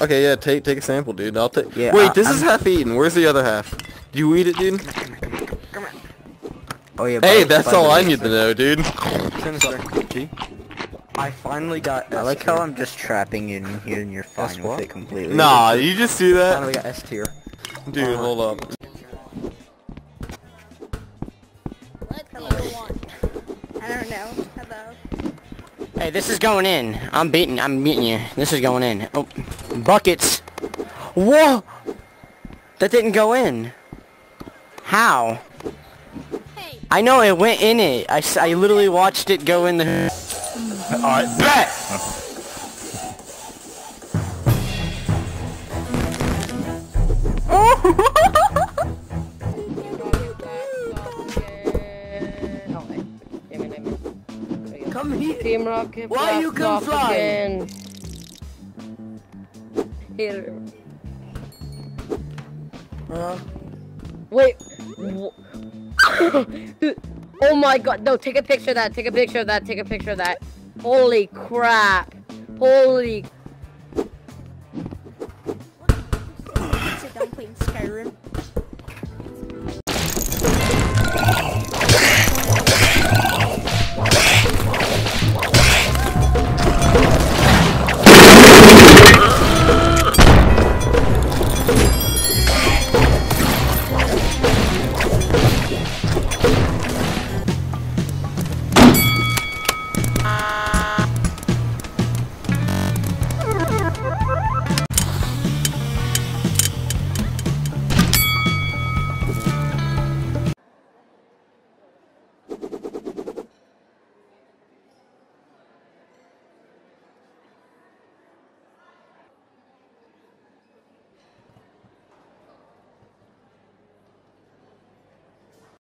Okay, yeah, take take a sample, dude. I'll take. Yeah, Wait, I- this is I'm- half eaten. Where's the other half? Do you eat it, dude? Oh yeah. Hey, by- that's by all I need to know, dude. G. I finally got. I like how. I'm just trapping you in here and you're fine with it completely. Nah, you just do that, Finally got S tier. dude. Uh-huh. Hold up. What do you want? I don't know. Hello. Hey, this is going in. I'm beating. I'm beating you. This is going in. Oh, buckets. Whoa! That didn't go in. How? Hey, I know it went in it. I, I literally watched it go in the. Alright, bet! Come here. Team Rocket Why you come blast fly? again. Here. Huh? Wait. Dude, oh my god. No, take a picture of that. Take a picture of that. Take a picture of that. Holy crap. Holy. sit down playing Skyrim.